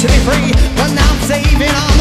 to be free, but now I'm saving all.